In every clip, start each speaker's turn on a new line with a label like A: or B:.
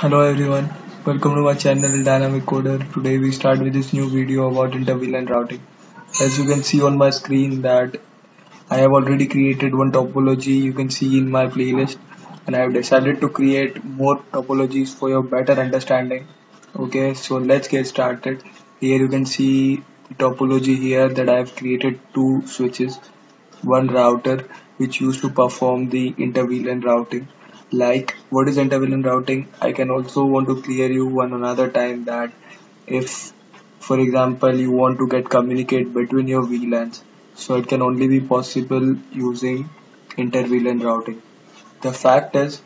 A: Hello everyone, welcome to my channel Dynamic Coder. Today we start with this new video about inter-VLAN routing. As you can see on my screen that I have already created one topology you can see in my playlist and I have decided to create more topologies for your better understanding. Okay, so let's get started. Here you can see the topology here that I have created two switches, one router which used to perform the inter-VLAN routing like what is inter-VLAN routing? I can also want to clear you one another time that if for example you want to get communicate between your VLANs so it can only be possible using inter-VLAN routing. The fact is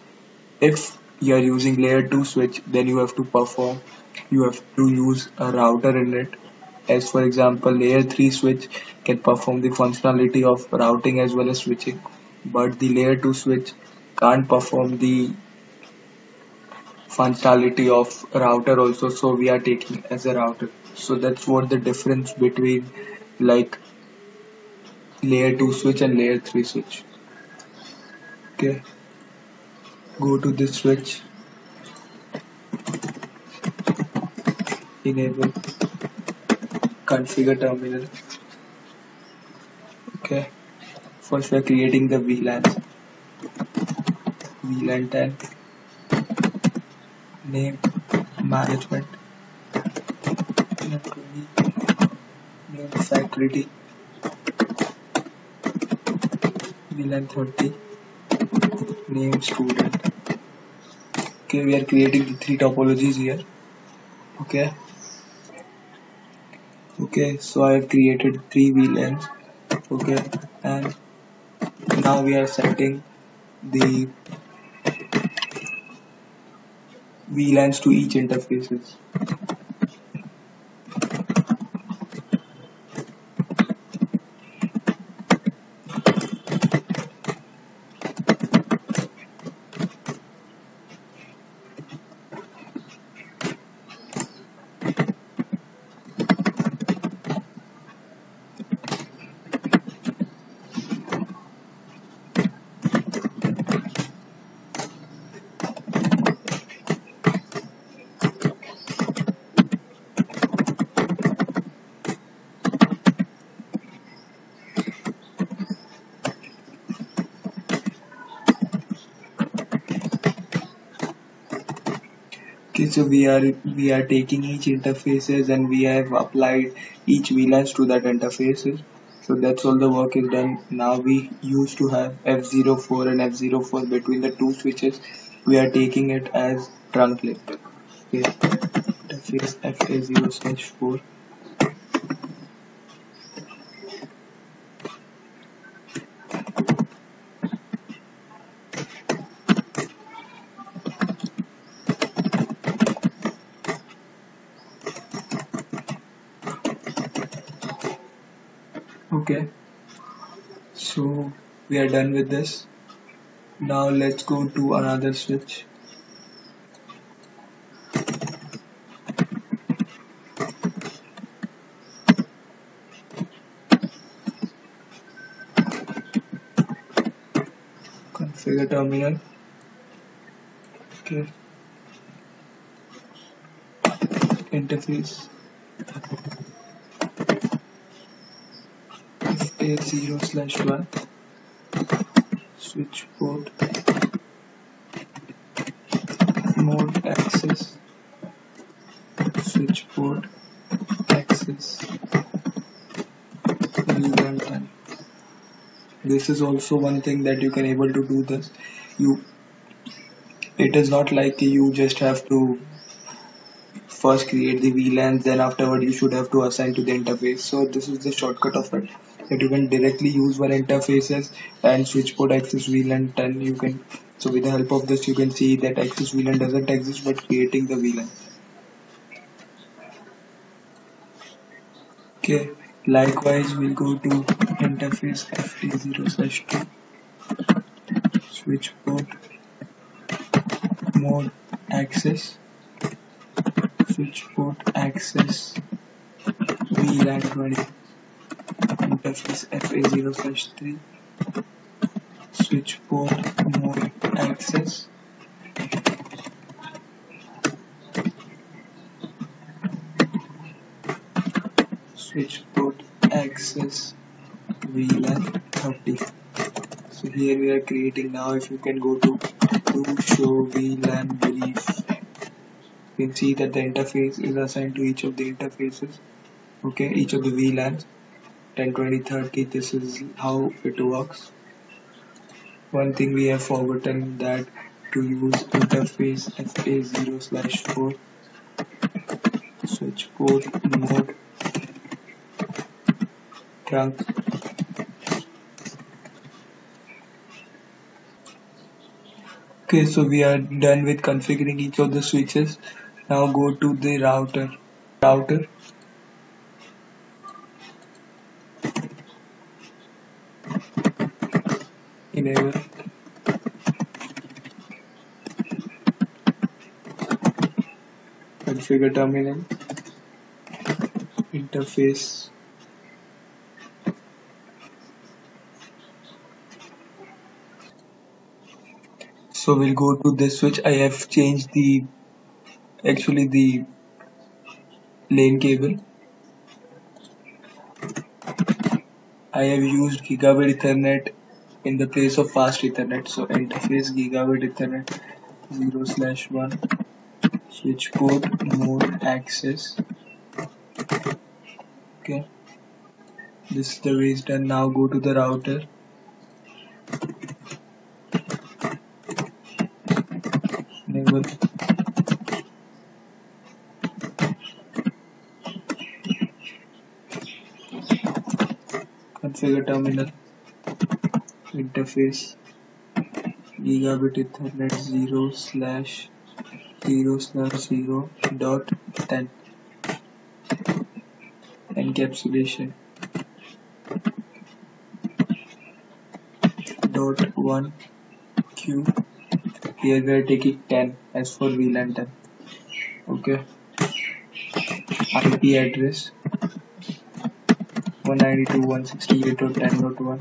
A: if you are using layer 2 switch then you have to perform you have to use a router in it. As for example layer 3 switch can perform the functionality of routing as well as switching but the layer 2 switch can't perform the functionality of router also so we are taking as a router. So that's what the difference between like layer 2 switch and layer 3 switch. Okay. Go to this switch. Enable. Configure terminal. Okay. First we're creating the VLANs VLAN 10 name management. Name faculty VLAN 30 name student. Okay we are creating the three topologies here. Okay. Okay so I have created three VLANs okay and now we are setting the VLANs to each interfaces. Okay so we are we are taking each interfaces and we have applied each VLANs to that interfaces. So that's all the work is done. Now we used to have F04 and F04 between the two switches. We are taking it as trunk link okay. Interface FA0 slash 4 okay. So we are done with this. Now let's go to another switch. Configure terminal. Okay. Interface A0 slash 1 switch port mode access switch port access VLAN time. This is also one thing that you can able to do this. You it is not like you just have to first create the VLANs then afterward you should have to assign to the interface. So this is the shortcut of it that you can directly use one interfaces and switch port access VLAN 10 you can so with the help of this you can see that access VLAN doesn't exist but creating the VLAN okay likewise we'll go to interface FT0 slash 2 switch port mode access switch port access. VLAN 20 interface FA0 slash 3 port mode access. Switch port access. VLAN 30 so here we are creating. Now if you can go to show VLAN brief you can see that the interface is assigned to each of the interfaces okay each of the VLANs. 10 20 30 this is how it works. One thing we have forgotten that to use interface FA0 slash 4 switch port mode trunk okay so we are done with configuring each of the switches now go to the router. Router. Enable. Configure terminal. Interface. So we'll go to this switch I have changed the actually the LAN cable. I have used gigabit ethernet in the place of fast ethernet so interface gigabit ethernet 0 slash 1 switch port mode access. Okay. This is the way it's done. Now go to the router configure terminal interface gigabit ethernet 0 slash 0 slash 0 dot 10 encapsulation dot 1 q here we are taking 10 as for VLAN 10 okay IP address 192.168.10.1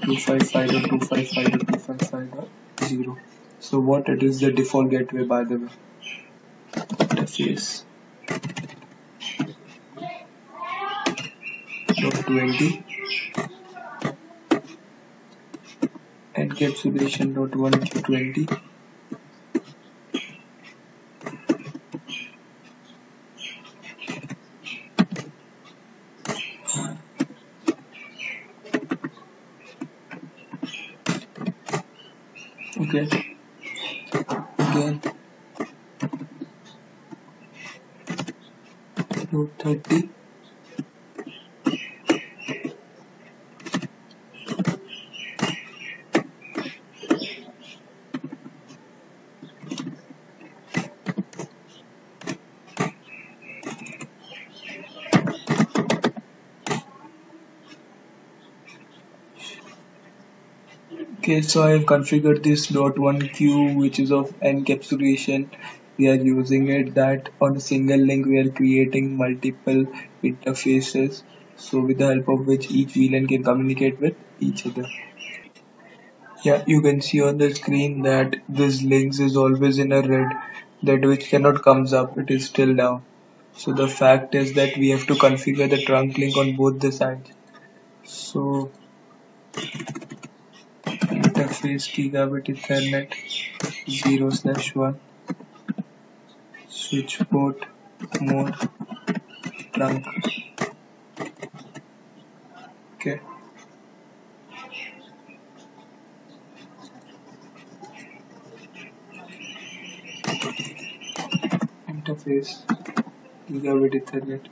A: 255.255.255.0 so what it is the default gateway by the way. Interface dot 20 encapsulation dot 1 to 20 okay again note 30 okay so I have configured this dot one Q which is of encapsulation. We are using it that on a single link we are creating multiple interfaces. So with the help of which each VLAN can communicate with each other. Yeah you can see on the screen that this links is always in a red that which cannot comes up. It is still down. So the fact is that we have to configure the trunk link on both the sides. So interface gigabit ethernet 0 slash 1 switch port mode trunk. Okay. Interface gigabit ethernet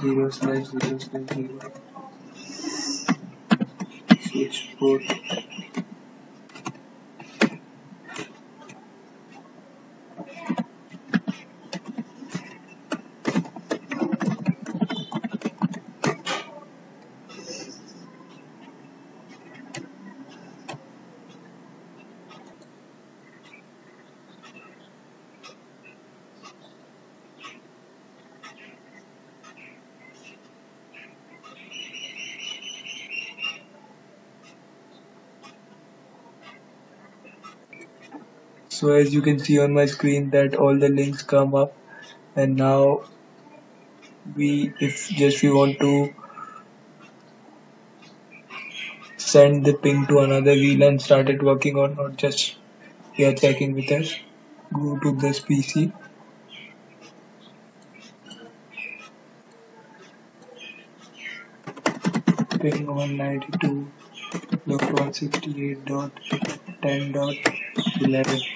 A: 0 slash 0 slash 0 switch port so as you can see on my screen that all the links come up. And now we if just we want to send the ping to another VLAN started working or not just we are checking with us. Go to this PC ping 192.168.10.11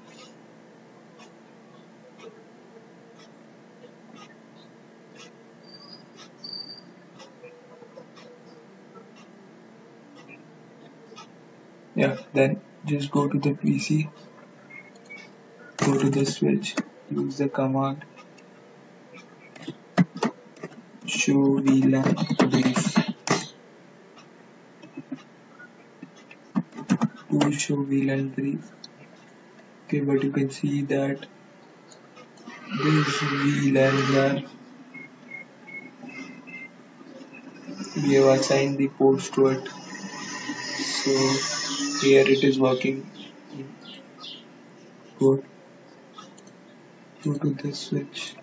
A: then just go to the PC, go to the switch, use the command show VLAN brief to show VLAN brief. Okay, but you can see that this VLANs are we have assigned the ports to it. So here it is working good. Go to this switch.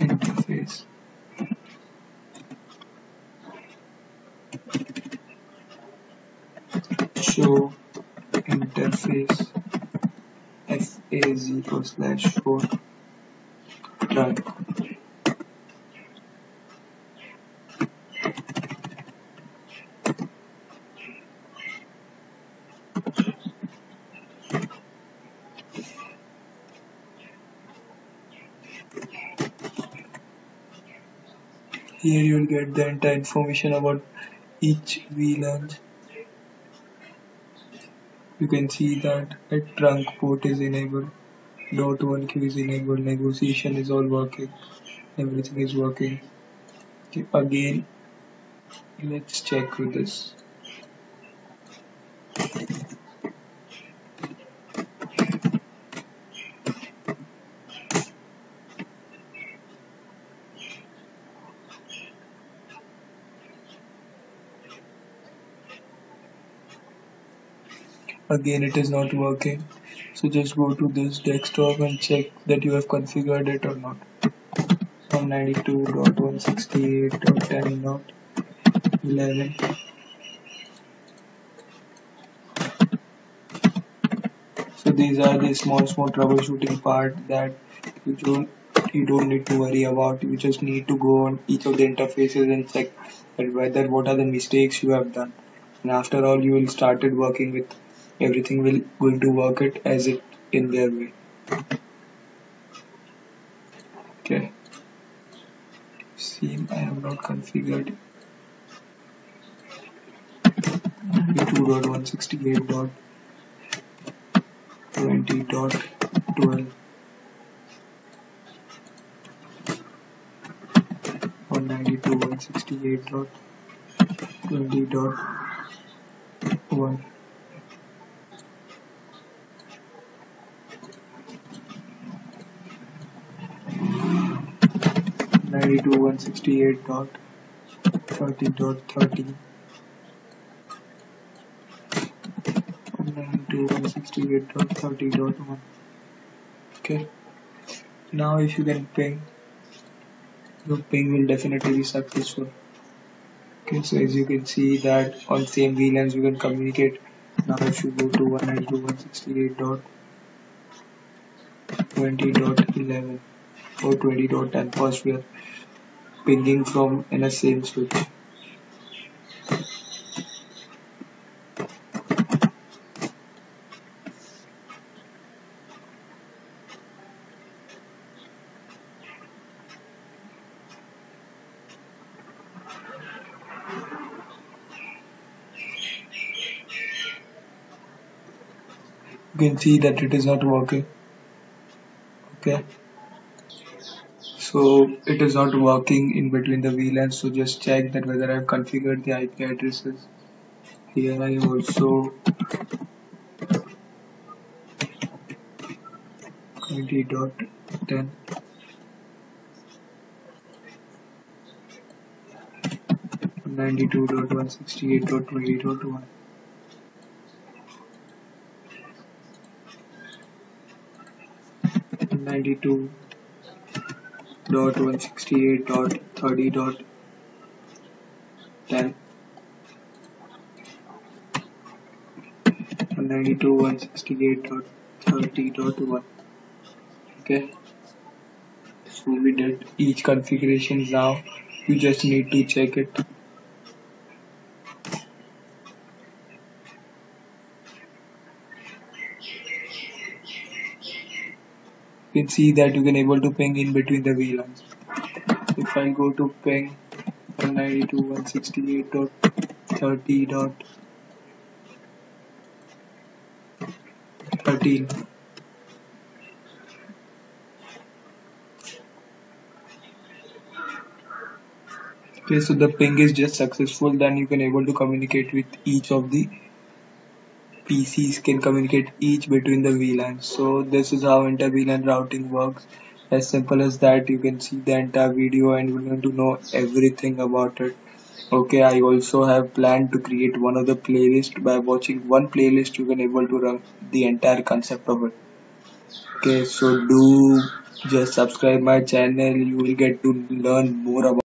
A: interface show interface fa0 slash 4 run here you will get the entire information about each VLAN you can see that a trunk port is enabled. Dot one Q is enabled. Negotiation is all working. Everything is working. Okay, again let's check with this again it is not working. So just go to this desktop and check that you have configured it or not. 192.168.10.11 so these are the small small troubleshooting part that you don't you don't need to worry about. You just need to go on each of the interfaces and check whether what are the mistakes you have done. And after all you will started working with everything will going to work it as it in their way. Okay. See I have not configured. V2.168.20.12 192.168.20.1 ninety-two one sixty-eight dot thirty dot thirty ninety-two one sixty-eight dot thirty dot one. Okay. Now if you can ping, your ping will definitely be successful. Okay, so as you can see that on same VLANs you can communicate. Now if you go to one ninety-two one sixty-eight dot twenty dot eleven or twenty dot ten, first we are pinging from in a same switch. you can see that it is not working okay so it is not working in between the VLANs so just check that whether I've configured the IP addresses. Here I also 20.10 92.168.20.1 92 dot one sixty eight dot thirty dot okay. So we did each configuration now. You just need to check it you can see that you can able to ping in between the VLANs. If I go to ping 192.168.30.13 okay so the ping is just successful then you can able to communicate with each of the PCs can communicate each between the VLANs. So this is how inter VLAN routing works. As simple as that, you can see the entire video and you're going to know everything about it. Okay, I also have planned to create one of the playlist. By watching one playlist, you can able to run the entire concept of it. Okay, so do just subscribe my channel. You will get to learn more about